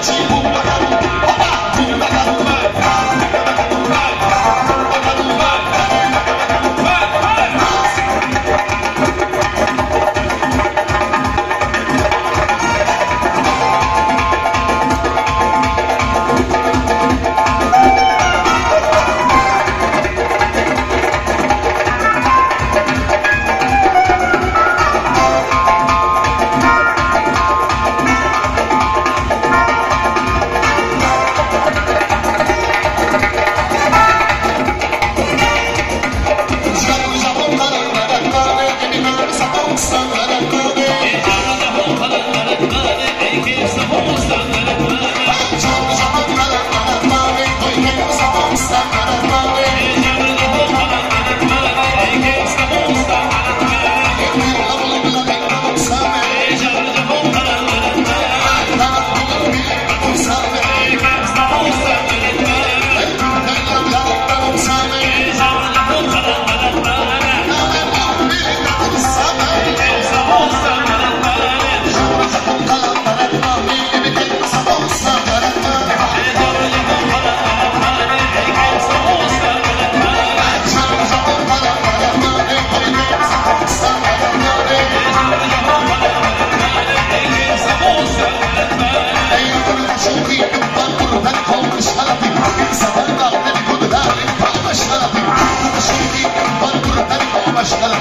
Keep başlar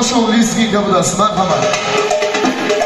Então, proszę o bliskich do Budasma. Mama.